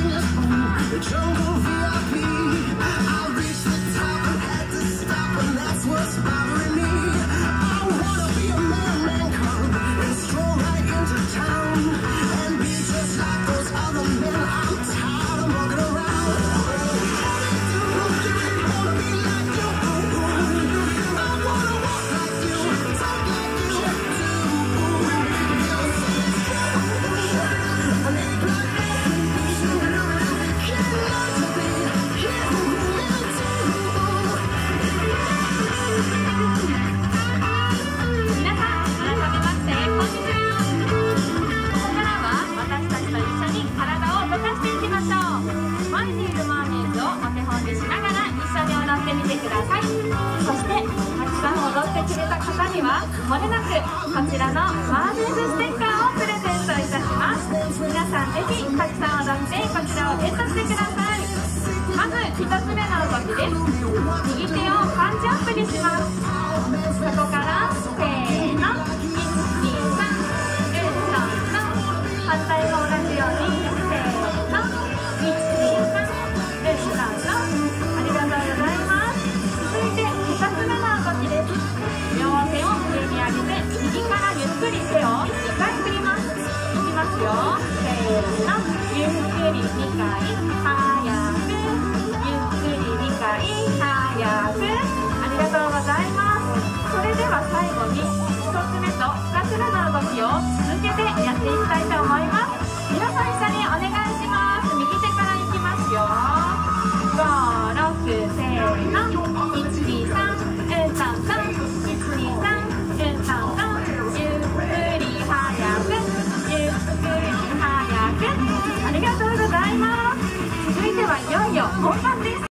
The jungle ってみてください。そしてたくさん踊ってくれた方にはもれなくこちらのマーベルステッカーをプレゼントいたします。皆さんぜひたくさん踊ってこちらをゲットしてください。まず1つ目の動きです。右手せのゆっくり2回速くゆっくり2回